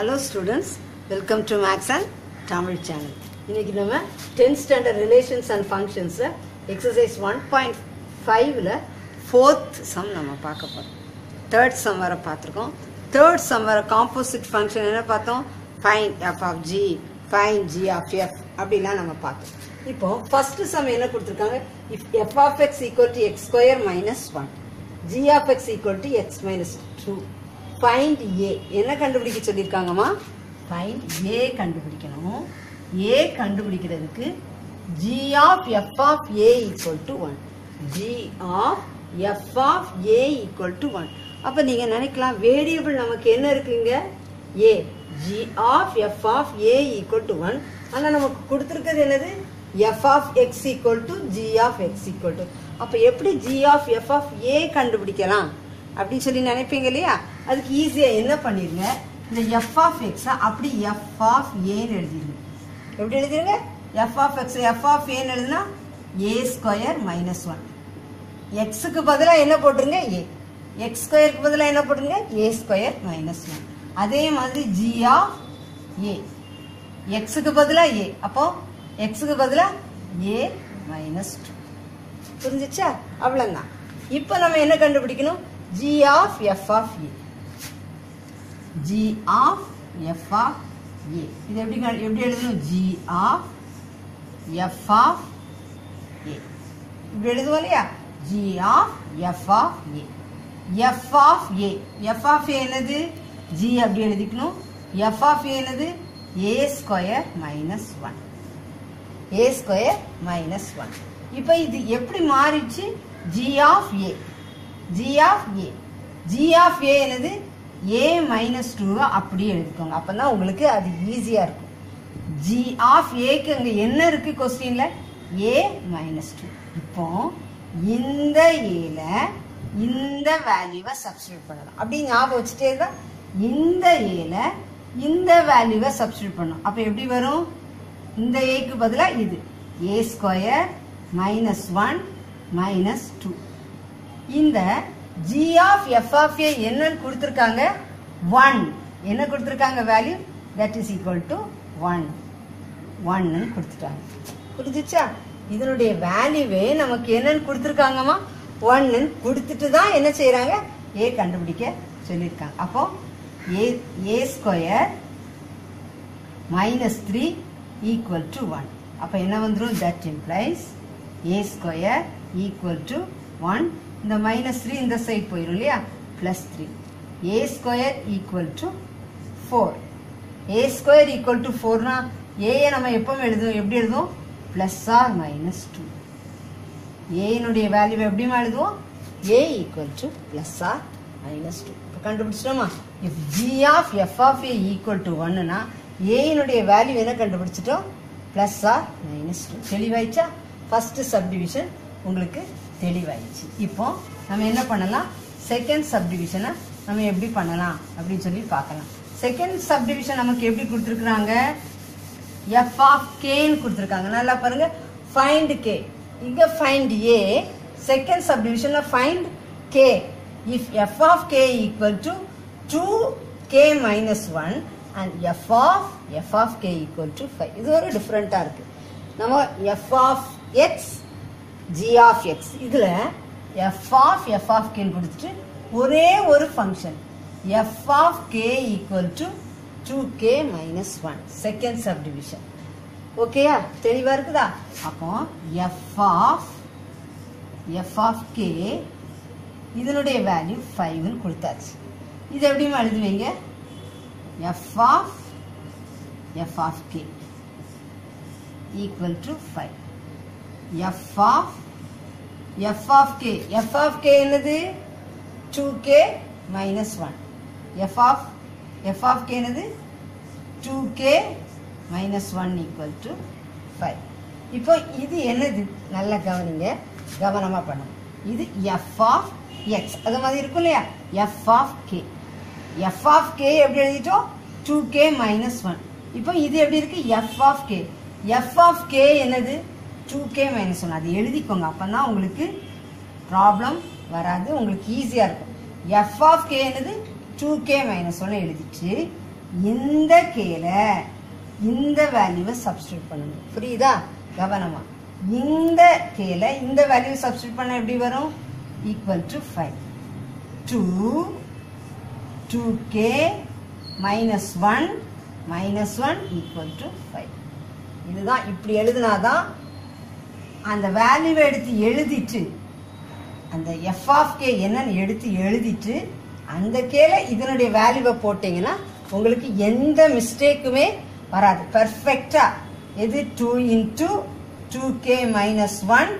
Hello students welcome to maths and Tamil channel இன்னைக்கு நம்ம tenth standard relations and ஃபங்க்ஷன்ஸில் exercise one point ஃபைவ்ல fourth sum நம்ம பார்க்க போகிறோம் தேர்ட் சம் வர பார்த்துருக்கோம். தேர்ட் சம் வர காம்போசிட் ஃபங்க்ஷன் என்ன பார்த்தோம்? Find f of g find g of f அப்படிலாம் நம்ம பார்த்தோம். இப்போ ஃபர்ஸ்ட் சம் என்ன கொடுத்துருக்காங்க? If f of x equal to x square minus one g of x equal to x minus two find a என்ன கண்டுபிடிக்க சொல்லியிருக்காங்கம்மா? ஃபைண்ட் ஏ கண்டுபிடிக்கணும். ஏ கண்டுபிடிக்கிறதுக்கு g of f of a equal to one g of f of a equal to one அப்போ நீங்கள் நினைக்கலாம் variable நமக்கு என்ன இருக்குங்க a g of f of a equal to one ஆனால் நமக்கு கொடுத்துருக்கிறது என்னது? F of x equal to g of x equal to அப்போ எப்படி g of f of a கண்டுபிடிக்கலாம்? அப்படின்னு சொல்லி நினைப்பீங்க இல்லையா? அதுக்கு ஈஸியாக என்ன பண்ணிடுங்க இந்த எஃப் ஆஃப் எக்ஸை அப்படி எஃப் ஆஃப் ஏன்னு எழுதிருங்க. எப்படி எழுதிடுங்க f of x f of ஏன்னு எழுதுனா ஏ ஸ்கொயர் மைனஸ் ஒன் எக்ஸுக்கு பதிலாக என்ன போட்டுருங்க? ஏ எக்ஸ் ஸ்கொயருக்கு பதிலாக என்ன போட்டுருங்க? ஏ ஸ்கொயர் மைனஸ் ஒன் அதே மாதிரி ஜி ஆஃப் ஏ எக்ஸுக்கு பதிலாக ஏ அப்போ எக்ஸுக்கு பதிலாக ஏ மைனஸ் டூ புரிஞ்சிச்சா? அவ்வளோதான் இப்போ நம்ம என்ன கண்டுபிடிக்கணும்? G of f of a. G of f of a இது எப்படி எப்படி எழுதணும் g of f of a இப்படி எழுதுவோம் இல்லையா g of f of a f of a f of a என்னது ஜி அப்படி எழுதிக்கணும் எஃப் ஆஃப் a என்னது a square minus one a square minus one இப்போ இது எப்படி மாறிச்சு g of a g of a g of a என்னது? A minus டூவை அப்படியே எழுதிக்கோங்க அப்போ தான் உங்களுக்கு அது ஈஸியாக இருக்கும். ஜி ஆஃப் ஏக்கு அங்கே என்ன இருக்குது கொஸ்டினில் ஏ மைனஸ் டூ இப்போ இந்த ஏல இந்த வேல்யூவை சப்ஸ்டியூட் பண்ணலாம். அப்படி ஞாபகம் வச்சுட்டே இருந்தால் இந்த ஏல இந்த வேல்யூவை சப்ஸ்டியூட் பண்ணணும். அப்போ எப்படி வரும்? இந்த ஏக்கு பதிலாக இது. A square minus one minus two இந்த g of f of a என்னன்னு கொடுத்துருக்காங்க? ஒன் என்ன கொடுத்துருக்காங்க value that is equal to one ஒன்னு கொடுத்துட்டாங்க. புரிஞ்சிச்சா? இதனுடைய வேல்யூவே நமக்கு என்னன்னு கொடுத்துருக்காங்கம்மா? ஒன்னு கொடுத்துட்டு தான் என்ன செய்கிறாங்க ஏ கண்டுபிடிக்க சொல்லியிருக்காங்க. அப்போ a a square minus three equal to one அப்போ என்ன வந்துடும் that implies a square equal to one இந்த மைனஸ் த்ரீ இந்த சைட் போயிடும் இல்லையா? Plus three a square equal to four a square equal to ஃபோர்னா ஏயை நம்ம எப்பவும் எழுதுவோம். எப்படி எழுதுவோம்? ப்ளஸ் ஆர் மைனஸ் டூ ஏனுடைய வேல்யூ எப்படிமா எழுதுவோம்? A equal to plus or minus two இப்போ கண்டுபிடிச்சிட்டோமா? If g of f of a equal to ஒன்னுனா ஏனுடைய வேல்யூ என்ன கண்டுபிடிச்சிட்டோம்? ப்ளஸ் ஆர் மைனஸ் டூ தெளிவாயிடுச்சா? ஃபர்ஸ்ட் சப்டிவிஷன் உங்களுக்கு தெளிவாயிடுச்சு. இப்போ நம்ம என்ன பண்ணலாம்? செகண்ட் சப்டிவிஷனை நம்ம எப்படி பண்ணலாம்? அப்படின்னு சொல்லி பார்க்கலாம். செகண்ட் சப்டிவிஷன் நமக்கு எப்படி கொடுத்துருக்குறாங்க? எஃப் ஆஃப் கேன்னு கொடுத்துருக்காங்க. நல்லா பாருங்க. ஃபைண்ட் கே இங்கே find a second சப்டிவிஷனில் find k if f of k equal to two k minus one and f of f of k equal to five இது ஒரு டிஃப்ரெண்ட்டாக இருக்கு. நம்ம f of x g of x இதில் f of f of கேன்னு கொடுத்துட்டு ஒரே ஒரு function f of k equal to two k minus one second subdivision ஓகேயா தெளிவாக இருக்குதா? அப்போ f of f of k இதனுடைய வேல்யூ ஃபைவ்னு கொடுத்தாச்சு. இது எப்படிமா எழுதுவீங்க? F of f of k equal to five f of f of k f of k என்னது? Two k minus one f of f of k என்னது? Two k minus one equal to five இப்போ இது என்னது? நல்லா கவனிங்க. கவனமாக பண்ணணும் இது எஃப் ஆஃப் எக்ஸ் அது மாதிரி இருக்கும் இல்லையா? F of k f of k எப்படி எழுதிட்டோம்? டூ கே மைனஸ் ஒன் இப்போ இது எப்படி இருக்கு? F of k f of k என்னது? டூ கே மைனஸ் ஒன் அது எழுதிக்கோங்க. அப்போ தான் உங்களுக்கு ப்ராப்ளம் வராது உங்களுக்கு ஈஸியாக இருக்கும். எஃப் ஆஃப் கே என்னது? டூ கே மைனஸ் ஒன்று எழுதிட்டு இந்த கேல இந்த வேல்யூவை சப்ஸ்டியூட் பண்ணணும் புரியுதா? கவனமாக இந்த கேல இந்த வேல்யூ சப்ஸ்டியூட் பண்ண எப்படி வரும்? Equal to five two two k minus one minus one equal to five இதுதான் இப்படி எழுதுனாதான் அந்த வேல்யூவை எடுத்து எழுதிட்டு அந்த எஃப் ஆஃப் கே என்னன்னு எடுத்து எழுதிட்டு அந்த கேல இதனுடைய வேல்யூவை போட்டிங்கன்னா உங்களுக்கு எந்த மிஸ்டேக்குமே வராது. பர்ஃபெக்டாக எது? Two into two k minus one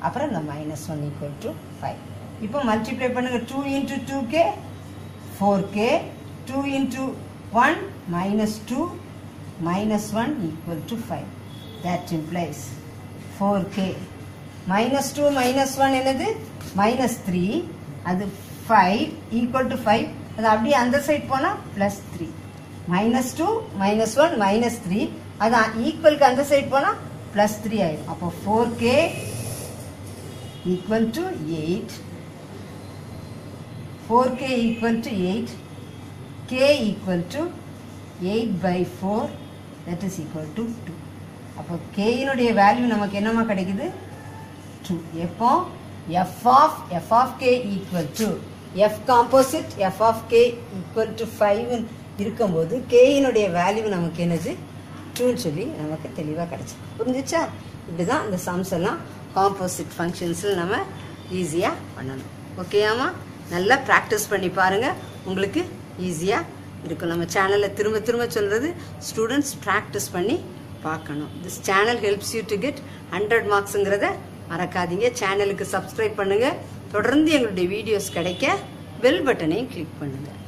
அப்புறம் இந்த minus one equal to five இப்போ மல்டிப்ளை பண்ணுங்கள் two into two k four k two into one minus two minus one equal to five that implies four k minus two minus one என்னது? Minus three அது five equal to five அது அப்படியே அந்த side போனால் plus three minus two minus one minus three அது ஈக்குவலுக்கு அந்த side போனால் ப்ளஸ் த்ரீ ஆகிடும் அப்போ four k equal to eight four k equal to eight k equal to eight by four that is equal to two அப்போ கேயினுடைய value நமக்கு என்னமா கிடைக்குது? டூ எப்போ? F of f of k equal to f composite f of k equal to five இருக்கும்போது கேயினுடைய value நமக்கு என்னது? டூன்னு சொல்லி நமக்கு தெளிவாக கிடச்சி. புரிஞ்சிச்சா? இப்படி தான் இந்த சம்ஸ் எல்லாம் காம்போசிட் ஃபங்க்ஷன்ஸில் நம்ம ஈஸியாக பண்ணணும். ஓகேயாமா நல்லா ப்ராக்டிஸ் பண்ணி பாருங்கள் உங்களுக்கு ஈஸியாக இருக்கும். நம்ம சேனலில் திரும்ப திரும்ப சொல்கிறது ஸ்டூடெண்ட்ஸ் ப்ராக்டிஸ் பண்ணி பார்க்கணும். This channel helps you to get hundred மார்க்ஸுங்கிறத மறக்காதீங்க. சேனலுக்கு சப்ஸ்கிரைப் பண்ணுங்கள் தொடர்ந்து எங்களுடைய வீடியோஸ் கிடைக்க பெல் பட்டனையும் கிளிக் பண்ணுங்கள்